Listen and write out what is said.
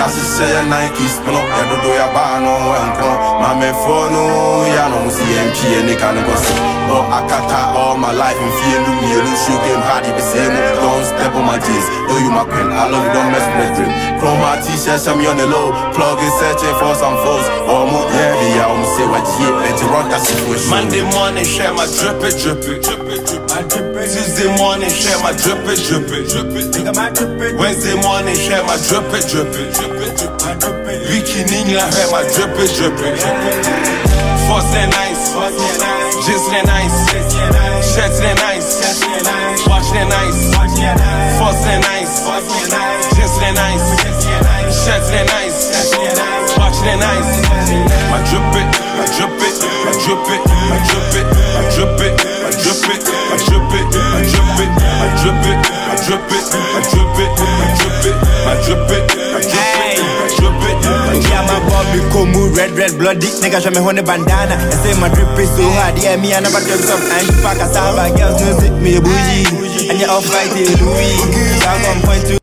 yɛahyehyɛ yɛ nikes pono yɛdodo yɛbaa no ɛnkono mamɛfoɔ no yɛ no mo si yɛntwie ne ka no kɔse bɔ akata all my life mfie no mmienu show game hard yɛbɛsɛe mu don't step on my jeans know you my queen? I love you don't mess with dream chroma t-shirt show me on the low. Plug in searching for some foes um better run that situation Monday morning share my drip it drip it Tuesday morning share my drip it drip it Wednesday morning share my drip it drip it Weekend in your hair my drip it drip it Force and nice Just and nice Shirts and nice Watch and nice Force and nice Just and nice Shirts and nice Watch and nice I drip it I drip it I drip it I drip it I drip it I drip it I drip it I drip it I drip it I drip it I drip it Yeah, my Bobby Komu, red, red, bloody Nigga, show me honey bandana I say my drip is so hard Yeah, me, I never drink some And pack a samba Girls know it, me bougie And you off right here, Louis on point two